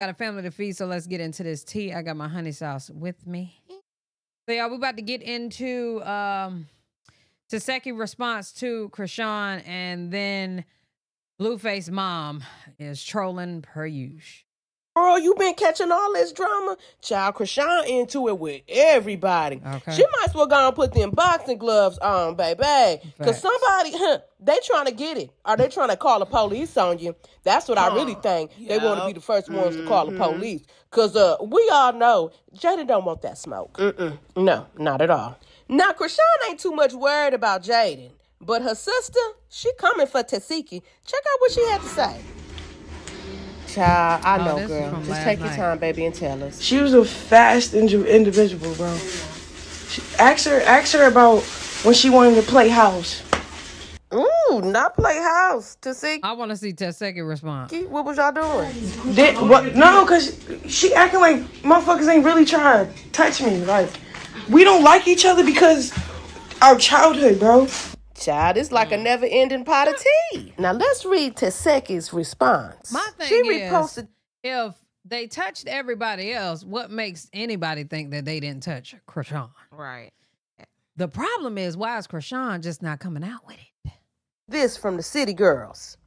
Got a family to feed, so let's get into this tea. I got my honey sauce with me. So y'all, we about to get into um Tesehki response to Chrisean, and then Blueface mom is trolling per usual. Girl, you been catching all this drama? Child Chrisean into it with everybody. Okay. She might as well go and put them boxing gloves on, baby. Cause somebody, huh, they trying to get it. Are they trying to call the police on you? That's what I really think. They want to be the first ones to call the police. Cause uh, we all know Jada don't want that smoke. Mm-mm. No, not at all. Now Chrisean ain't too much worried about Jaidyn, but her sister, she coming for Tesehki. Check out what she had to say. Child, I Oh, know, this girl. Just last take your night. time, baby, and tell us. She was a fast individual, bro. She, ask her, ask her about when she wanted to play house. Ooh, not play house. to see. I want to see Tesehki respond. what was y'all doing? Did what? No, cause she acting like motherfuckers ain't really trying to touch me. Like we don't like each other because our childhood, bro. Child, it's like a Mm. never-ending pot of tea. Now let's read Tesehki's response. My thing she is, reposted. if they touched everybody else, what makes anybody think that they didn't touch Chrisean? Right. The problem is, why is Chrisean just not coming out with it? this from the city girls.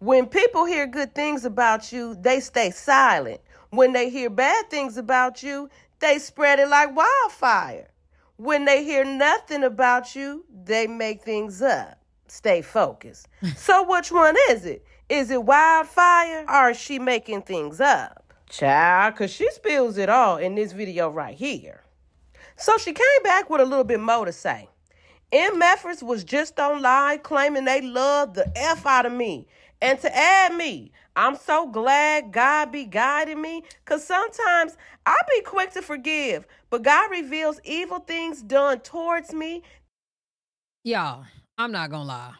When people hear good things about you, they stay silent. When they hear bad things about you, they spread it like wildfire. When they hear nothing about you, they make things up. Stay focused. so, which one is it? Is it wildfire or is she making things up? Child, because she spills it all in this video right here. So, she came back with a little bit more to say. M. Meffers was just on live claiming they love the F out of me. And to add me, I'm so glad God be guiding me because sometimes I be quick to forgive, but God reveals evil things done towards me. Y'all, I'm not gonna lie.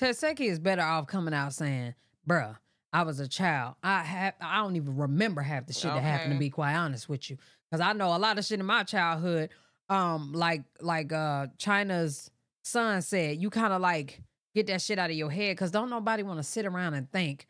Tesehki is better off coming out saying, bruh, I was a child. I have I don't even remember half the shit that happened to be quite honest with you. Cause I know a lot of shit in my childhood. Um, like like uh China's son said, you kind of like get that shit out of your head because don't nobody want to sit around and think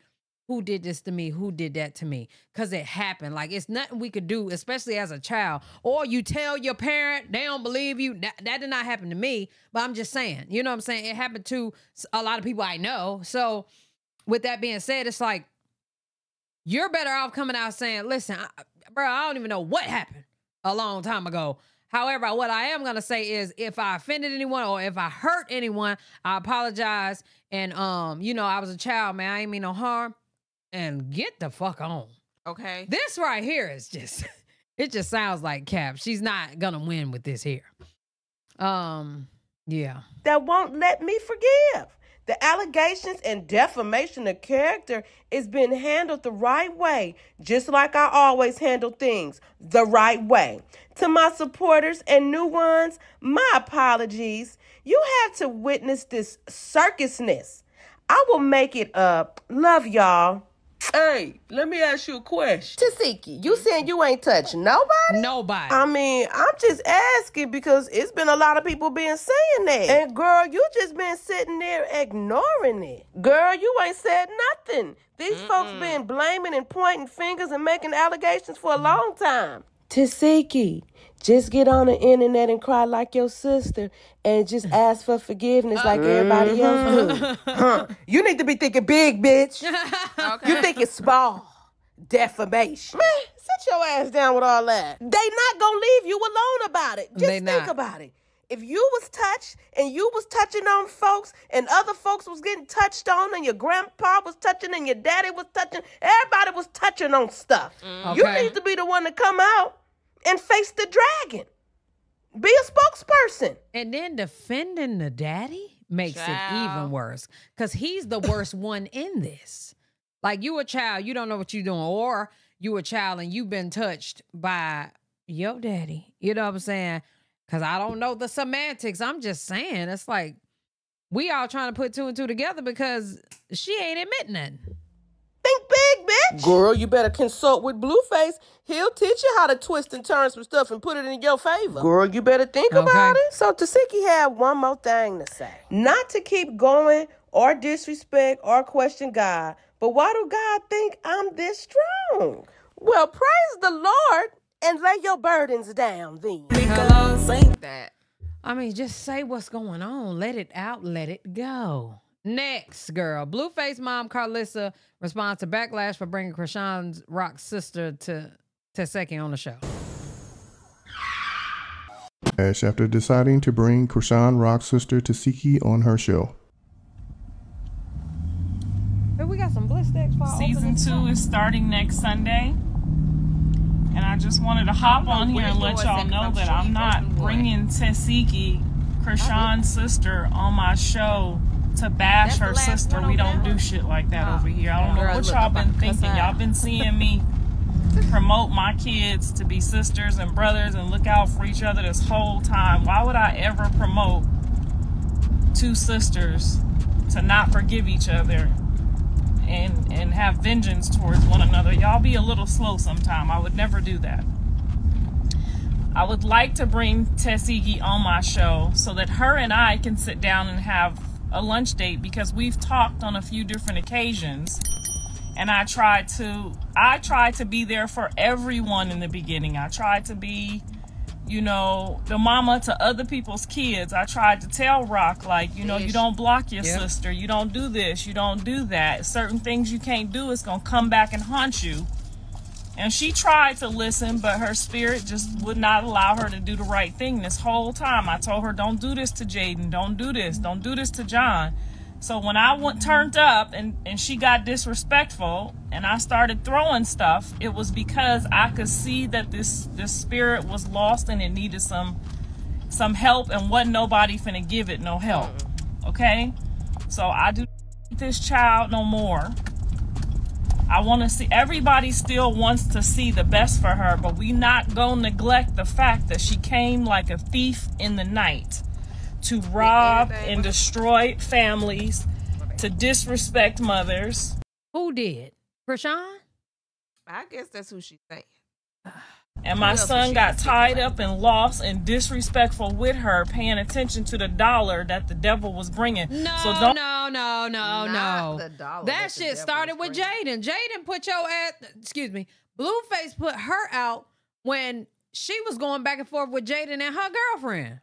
who did this to me, who did that to me, because it happened. Like it's nothing we could do, especially as a child. Or you tell your parent they don't believe you. That, that did not happen to me, but I'm just saying, you know what I'm saying? It happened to a lot of people I know. So with that being said, it's like you're better off coming out saying, "Listen, I, bro, I don't even know what happened a long time ago." However, what I am gonna say is, if I offended anyone or if I hurt anyone, I apologize. And um, you know, I was a child, man. I ain't mean no harm. And get the fuck on. Okay. This right here is just, it just sounds like Cap. She's not gonna win with this here. Um, yeah. that won't let me forgive. The allegations and defamation of character is being handled the right way, just like I always handle things the right way. To my supporters and new ones, my apologies. You had to witness this circusness. I will make it up. Love y'all. Hey, let me ask you a question. Tesehki, you saying you ain't touched nobody? Nobody. I mean, I'm just asking because it's been a lot of people been saying that. And girl, you just been sitting there ignoring it. Girl, you ain't said nothing. These folks been blaming and pointing fingers and making allegations for a long time. Tesehki, just get on the internet and cry like your sister and just ask for forgiveness like everybody mm-hmm. else do. Huh. You need to be thinking big, bitch. Okay. You think it's small. Defamation. Man, sit your ass down with all that. They not gonna leave you alone about it. Just They think not. about it. If you was touched and you was touching on folks and other folks was getting touched on and your grandpa was touching and your daddy was touching, everybody was touching on stuff. You mm. Okay. need to be the one to come out and face the dragon. Be a spokesperson. And then defending the daddy makes it even worse because he's the worst one in this. Like you a child, you don't know what you're doing, or you a child and you've been touched by your daddy. You know what I'm saying? Because I don't know the semantics. I'm just saying it's like we all trying to put two and two together because she ain't admitting nothing. Think big, bitch. Girl, you better consult with Blueface. He'll teach you how to twist and turn some stuff and put it in your favor. Girl, you better think about it. So Tesehki had one more thing to say. Not to keep going or disrespect or question God, But why do God think I'm this strong? Well, praise the Lord and lay your burdens down then. Hello? Say that. I mean, just say what's going on. Let it out. Let it go. Next, girl. Blueface mom Karlissa responds to backlash for bringing Chrisean's rock sister to Tesehki on the show. Ash after deciding to bring Chrisean Rock's sister Tesehki on her show. Hey, we got some bliss decks for Season two song. is starting next Sunday. And I just wanted to hop on here and let y'all know that I'm not bringing Tesehki, Chrisean's sister, on my show to bash That's her sister. We don't there? do shit like that Oh. over here. I don't know what y'all been about to cuss thinking. out. Y'all been seeing me promote my kids to be sisters and brothers and look out for each other this whole time. Why would I ever promote two sisters to not forgive each other and and have vengeance towards one another. Y'all be a little slow sometime. I would never do that. I would like to bring Tesehki on my show so that her and I can sit down and have a lunch date because we've talked on a few different occasions and I tried to I tried to be there for everyone in the beginning. I tried to be you know, the mama to other people's kids. I tried to tell Rock, like, you know, you don't block your Yep. sister. You don't do this. You don't do that. Certain things you can't do is going to come back and haunt you. And she tried to listen, but her spirit just would not allow her to do the right thing this whole time. I told her, don't do this to Jaidyn. Don't do this. Don't do this to John. So when I went turned up and, and she got disrespectful and I started throwing stuff, it was because I could see that this this spirit was lost and it needed some some help and wasn't nobody finna give it no help. Mm-hmm. Okay? So I do this child no more. I want to see everybody still wants to see the best for her, but we not gonna neglect the fact that she came like a thief in the night to rob and destroy families, to disrespect mothers. Who did? Chrisean? I guess that's who she's saying. And my son got tied up and lost and disrespectful with her, paying attention to the dollar that the devil was bringing. No, so don't no, no, no, Not no. the dollar that that shit devil started with. Jaidyn. Jaidyn put your ass, excuse me, Blueface put her out when she was going back and forth with Jaidyn and her girlfriend.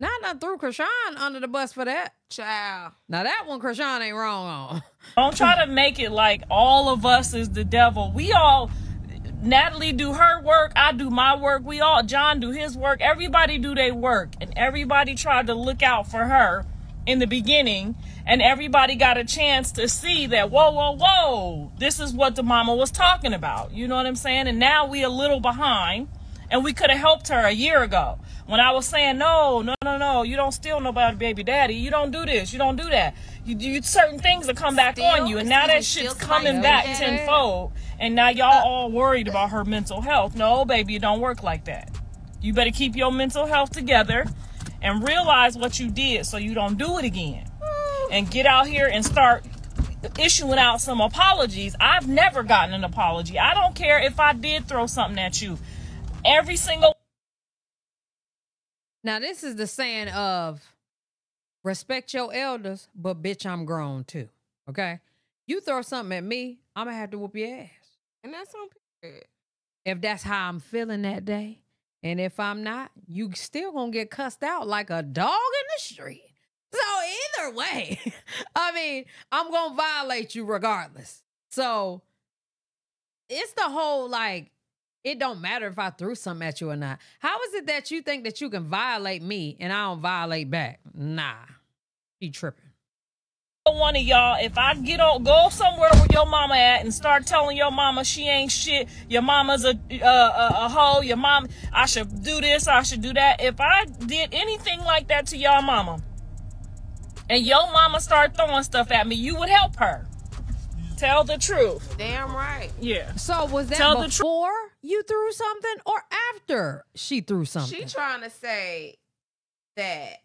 Now I done threw Chrisean under the bus for that. Child. Now that one Chrisean ain't wrong on. Don't try to make it like all of us is the devil. We all Natalie do her work, I do my work. We all John do his work. Everybody do their work and everybody tried to look out for her in the beginning and everybody got a chance to see that whoa whoa whoa this is what the mama was talking about. You know what I'm saying? And now we a little behind and we could have helped her a year ago. When I was saying no, no, no, no, you don't steal nobody, baby daddy. You don't do this. You don't do that. You do certain things that come back Steal? on you, and now that shit's coming back tenfold. And now y'all uh, all worried about her mental health. No, baby, it don't work like that. You better keep your mental health together and realize what you did so you don't do it again. And get out here and start issuing out some apologies. I've never gotten an apology. I don't care if I did throw something at you. Every single Now this is the saying of respect your elders, but bitch, I'm grown too. Okay? You throw something at me, I'm gonna have to whoop your ass. And that's on period. If that's how I'm feeling that day. And if I'm not, you still gonna get cussed out like a dog in the street. So either way, I mean, I'm gonna violate you regardless. So it's the whole like, it don't matter if I threw something at you or not. How is it that you think that you can violate me and I don't violate back? Nah, she tripping. one of y'all, if I get on, go somewhere where your mama at and start telling your mama she ain't shit, your mama's a a, a, a hoe, your mom, I should do this, I should do that. If I did anything like that to y'all mama, and your mama start throwing stuff at me, you would help her. Tell the truth. Damn right. Yeah. So was that Tell the tr- before you threw something or after she threw something? She trying to say that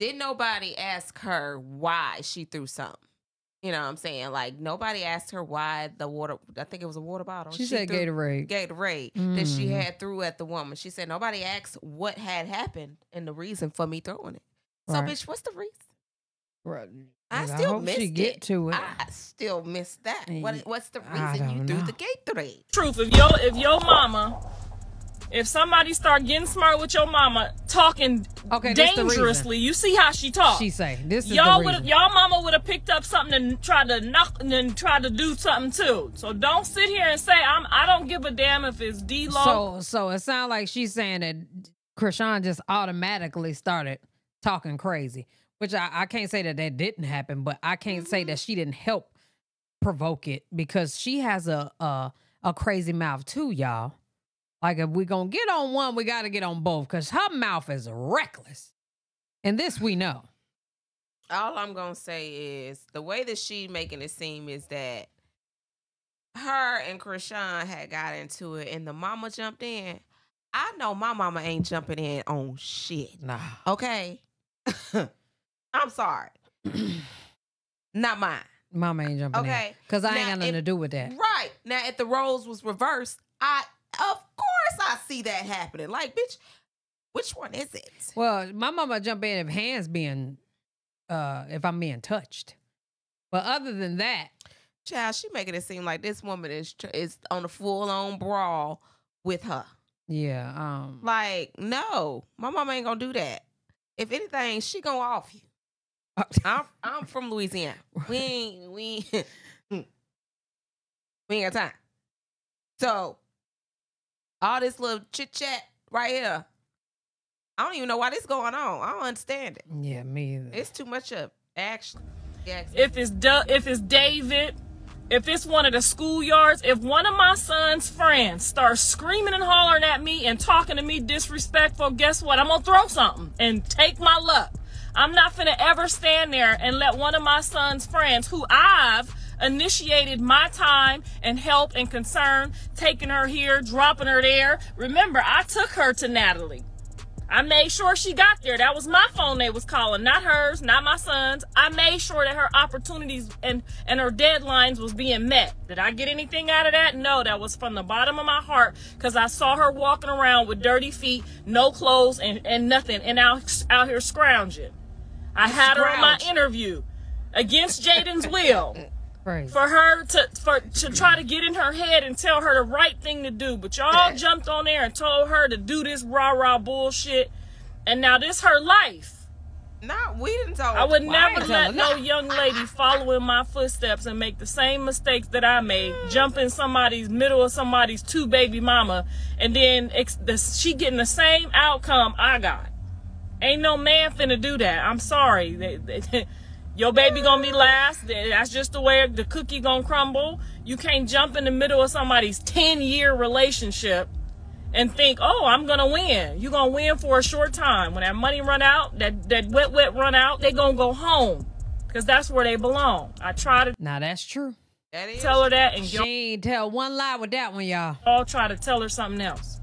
did nobody ask her why she threw something. You know what I'm saying? Like nobody asked her why the water I think it was a water bottle. She said threw- Gatorade. Gatorade that she Mm. had threw at the woman. She said nobody asked what had happened and the reason for me throwing it. So Right. bitch, what's the reason? Right. I I still hope missed she get it. to it. I still missed that. What, what's the reason you don't threw the gate Gatorade? Truth, if your if your mama, if somebody start getting smart with your mama, talking Okay, this the reason. dangerously, you see how she talk. She say this is y'all the would reason. y'all mama would have picked up something and tried to knock and then tried to do something too. So don't sit here and say I'm I don't give a damn if it's D Lo. So so it sounds like she's saying that Chrisean just automatically started talking crazy, which I, I can't say that that didn't happen, but I can't say mm-hmm. that she didn't help provoke it because she has a a, a crazy mouth too, y'all. Like if we gonna get on one, we got to get on both because her mouth is reckless, and this we know. All I'm gonna say is the way that she making it seem is that her and Chrisean had got into it, and the mama jumped in. I know my mama ain't jumping in on shit. Nah, Okay, I'm sorry, not mine. mama ain't jumping in Okay, because I ain't got nothing if- to do with that. Right now, if the roles was reversed, I of course I see that happening. Like, bitch, which one is it? Well, my mama jump in if hands being, uh, if I'm being touched. But other than that, Child, she making it seem like this woman is is on a full on brawl with her. yeah, um, Like, no, my mama ain't gonna do that. If anything, she gonna off you. I'm I'm from Louisiana. We ain't we ain't, we ain't got time. So all this little chit chat right here. I don't even know why this going on. I don't understand it. yeah, me either. It's too much of action. Yeah, if it's Du- if it's David, if it's one of the schoolyards, if one of my son's friends starts screaming and hollering at me and talking to me disrespectful, guess what? I'm gonna throw something and take my luck. I'm not gonna ever stand there and let one of my son's friends, who I've initiated my time and help and concern, taking her here, dropping her there. Remember, I took her to Natalie. I made sure she got there. That was my phone they was calling, not hers, not my son's. I made sure that her opportunities and and her deadlines was being met. Did I get anything out of that? No, that was from the bottom of my heart because I saw her walking around with dirty feet, no clothes, and and nothing, and out out here scrounging. I had her on my interview against Jaidyn's will Crazy. for her to for to try to get in her head and tell her the right thing to do. But y'all jumped on there and told her to do this rah rah bullshit, and now this her life. Not we didn't tell. I would Well, never ain't let no her. young lady follow in my footsteps and make the same mistakes that I made, jump in somebody's middle of somebody's two baby mama, and then ex- the, she getting the same outcome I got. Ain't no man finna do that. I'm sorry. They- they- your baby gonna be last. That's just the way the cookie gonna crumble. You can't jump in the middle of somebody's 10 year relationship and think, oh, I'm gonna win. You gonna win for a short time. When that money run out, that that wet wet run out, they gonna go home, cause that's where they belong. I try to Now that's true. That is tell her that, and She y'all ain't tell one lie with that one, y'all. all try to tell her something else.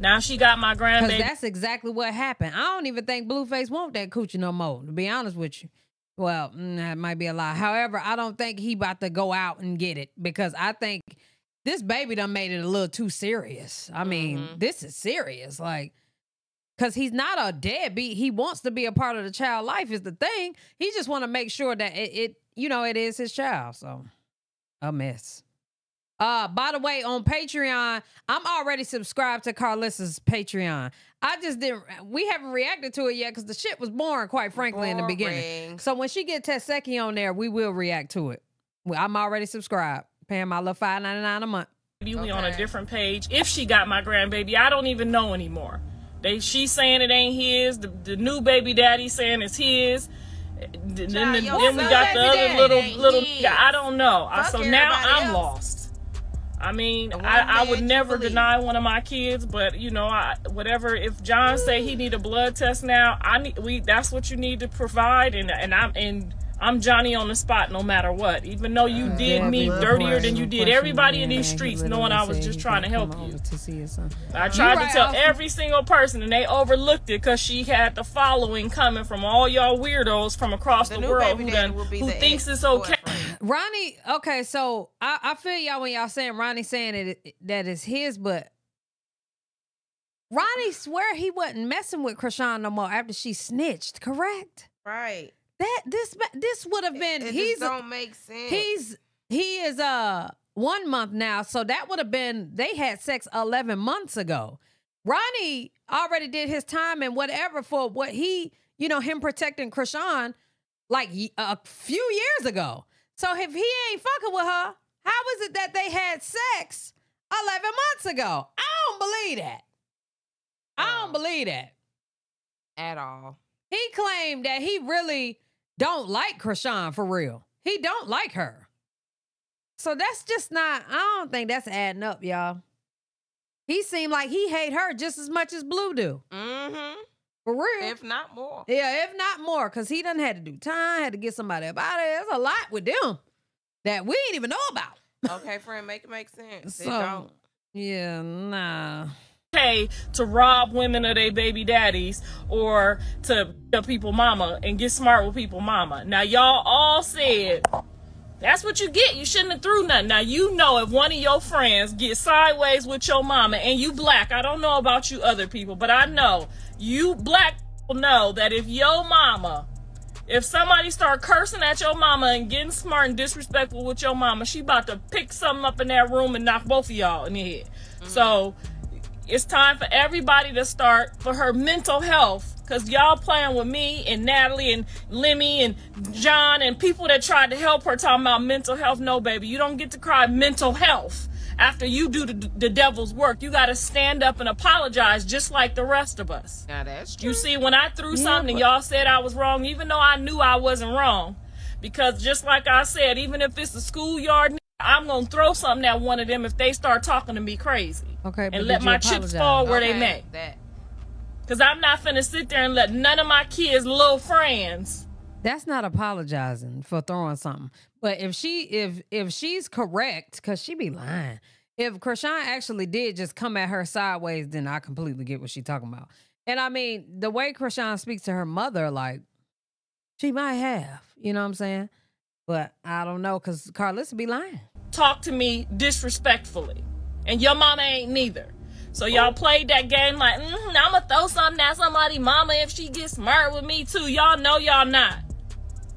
Now she got my grandbaby. that's exactly what happened. I don't even think Blueface want that coochie no more, to be honest with you. Well, mm, that might be a lie. However, I don't think he about to go out and get it because I think this baby done made it a little too serious. I mean, Mhm. this is serious. Like, because he's not a deadbeat. He wants to be a part of the child life is the thing. He just want to make sure that it, it, you know, it is his child. So, a mess. Uh, by the way, on Patreon, I'm already subscribed to Karlissa's Patreon. I just didn't. We haven't reacted to it yet because the shit was boring, quite frankly, in the beginning. So when she get Tesehki on there, we will react to it. Well, I'm already subscribed, paying my little five ninety nine a month. we on a different page. If she got my grandbaby, I don't even know anymore. They she's saying it ain't his. The, the new baby daddy saying it's his. Then, the- Child, then your we got the other daddy little ain't little. his. I don't know. Fuck so now I'm else. lost. I mean, I, I would never jubilee. deny one of my kids, but you know, I whatever. If John say he need a blood test now, I need we. That's what you need to provide, and and I'm and I'm Johnny on the spot no matter what. Even though you did Yeah, me but dirtier than you did everybody in these streets, knowing I was just trying to help you. to see his son. I tried right, to tell Alpha. every single person, and they overlooked it because she had the following coming from all y'all weirdos from across The the, world who, done, who thinks it's okay. Ronnie, okay, so I, I feel y'all when y'all saying Ronnie saying it that it's his, but Ronnie swear he wasn't messing with Chrisean no more after she snitched, correct? Right. That this this would have been It he's just don't make sense. he's he is uh one month now, so that would have been they had sex eleven months ago. Ronnie already did his time and whatever for what he you know him protecting Chrisean like a few years ago. So if he ain't fucking with her, how is it that they had sex eleven months ago? I don't believe that. I don't believe that. at all. He claimed that he really don't like Chrisean for real. He don't like her. So that's just not, I don't think that's adding up, y'all. He seemed like he hate her just as much as Blue do. Mm-hmm. For real. If not more. yeah, if not more, because he done had to do time, had to get somebody up out of there. There's a lot with them that we ain't even know about. Okay, friend, make it make sense. it don't. yeah, nah. okay to rob women of their baby daddies or to the people mama and get smart with people mama. Now y'all all said that's what you get. You shouldn't have threw nothing. Now you know if one of your friends get sideways with your mama and you black, I don't know about you other people, but I know you black people know that if your mama if somebody start cursing at your mama and getting smart and disrespectful with your mama, she about to pick something up in that room and knock both of y'all in the head. Mm-hmm. So it's time for everybody to start for her mental health. Cause y'all playing with me and Natalie and Lemmy and John and people that tried to help her talking about mental health. No, baby, you don't get to cry mental health after you do the, the devil's work. You got to stand up and apologize just like the rest of us. Now that's true. You see, when I threw Yeah, something, but- y'all said I was wrong, even though I knew I wasn't wrong. Because just like I said, even if it's a schoolyard, I'm gonna throw something at one of them if they start talking to me crazy. Okay, but and let my chips fall where they may. That Cause I'm not finna sit there and let none of my kids' little friends. That's not apologizing for throwing something. But if she if if she's correct, because she be lying. If Chrisean actually did just come at her sideways, then I completely get what she's talking about. And I mean, the way Chrisean speaks to her mother, like she might have, you know what I'm saying? But I don't know, because Karlissa be lying. talk to me disrespectfully. And your mama ain't neither. So y'all played that game like, mm, I'm gonna throw something at somebody mama if she gets smart with me too. Y'all know y'all not.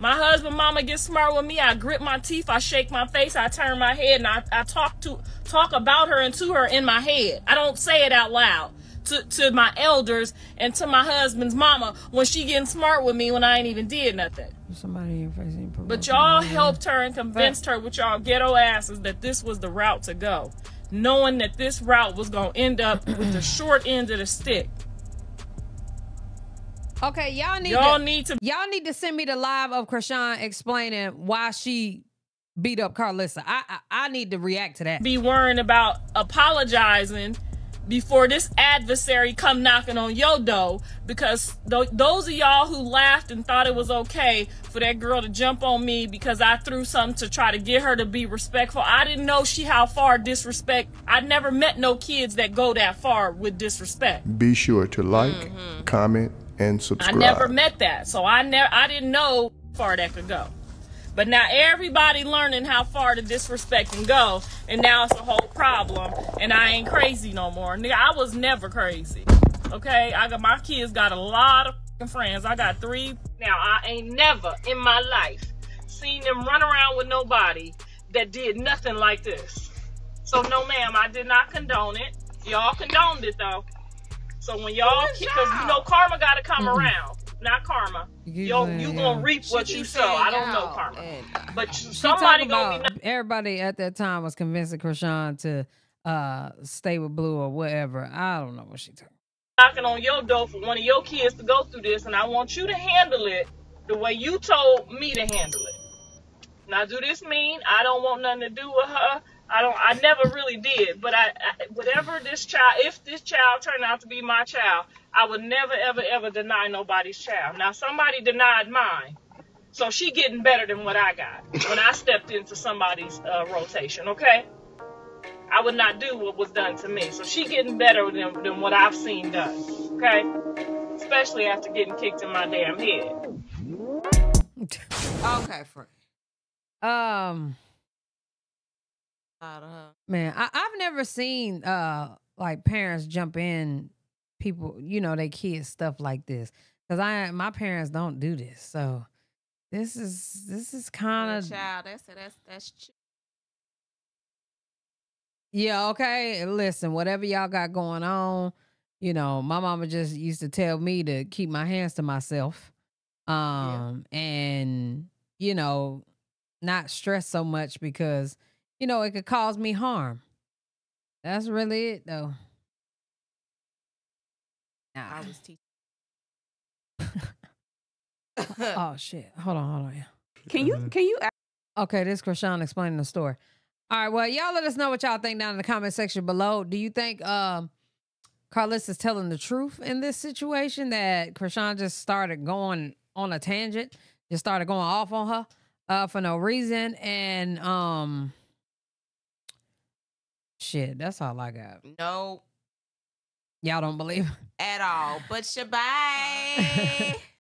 My husband mama gets smart with me. I grip my teeth, I shake my face, I turn my head, and I, I talk to talk about her and to her in my head. I don't say it out loud to, to my elders and to my husband's mama when she getting smart with me when I ain't even did nothing. Somebody in face ain't But y'all helped her and convinced her with y'all ghetto asses that this was the route to go, knowing that this route was gonna end up with the short end of the stick. Okay, y'all need Y'all to, need to y'all need to send me the live of Chrisean explaining why she beat up Karlissa. I, I I need to react to that. be worrying about apologizing before this adversary come knocking on your door because th- those of y'all who laughed and thought it was okay for that girl to jump on me because I threw something to try to get her to be respectful. I didn't know she how far disrespect. I never met no kids that go that far with disrespect. Be sure to like, mm-hmm. comment, and I never met that, so I never I didn't know how far that could go. But now everybody learning how far the disrespect can go, and now it's a whole problem. And I ain't crazy no more. Nigga, I was never crazy. Okay, I got my kids got a lot of friends. I got three now. I ain't never in my life seen them run around with nobody that did nothing like this. So no, ma'am, I did not condone it. Y'all condoned it though. So when y'all, because you know karma got to come around, not karma. You You keep yo, you y'all. gonna reap what She you sow. I don't know karma, and- but She somebody talking gonna be. about everybody at that time was convincing Chrisean to uh stay with Blue or whatever. I don't know what she talking. knocking on your door for one of your kids to go through this, and I want you to handle it the way you told me to handle it. Now, do this mean I don't want nothing to do with her? I don't. I never really did, but I, I whatever this child, if this child turned out to be my child, I would never, ever, ever deny nobody's child. Now, somebody denied mine, so she getting better than what I got when I stepped into somebody's uh, rotation. Okay. I would not do what was done to me. So she getting better than, than what I've seen done. Okay? Especially after getting kicked in my damn head. Okay, friend. Um. Man, I, I've never seen uh like parents jump in people, you know, they kids stuff like this. Cause I my parents don't do this. So this is this is kind of child. That's that's that's. Ch- Yeah, okay. Listen, whatever y'all got going on, you know, my mama just used to tell me to keep my hands to myself. Um and you know, not stress so much because you know, it could cause me harm. That's really it though. Nah. I was teaching. oh shit. Hold on, hold on. Yeah. Can you can you Okay, this is Chrisean explaining the story. All right, well, y'all let us know what y'all think down in the comment section below. Do you think um Carlos is telling the truth in this situation that Chrisean just started going on a tangent, just started going off on her uh for no reason and um shit, that's all I got. no, Y'all don't believe? at all. But Shabay.